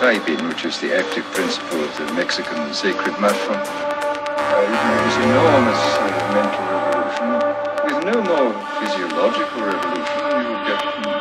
psilocybin, which is the active principle of the Mexican sacred mushroom, uh, it this enormous uh, mental revolution with no more physiological revolution. You will get